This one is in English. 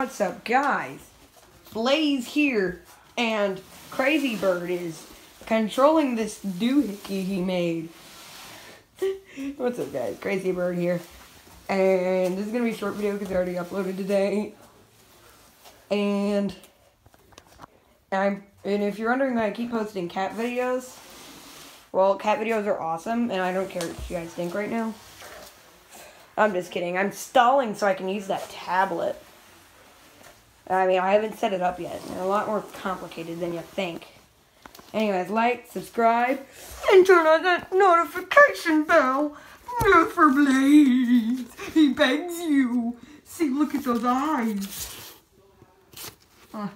What's up, guys? Blaze here, and Crazy Bird is controlling this doohickey he made. What's up, guys? Crazy Bird here, and this is gonna be a short video because I already uploaded today. And I'm, and if you're wondering why I keep posting cat videos, well, cat videos are awesome, and I don't care what you guys think right now. I'm just kidding. I'm stalling so I can use that tablet. I mean, I haven't set it up yet. They're a lot more complicated than you think. Anyways, like, subscribe, and turn on that notification bell. For Blaze. He begs you. See, look at those eyes. Ah!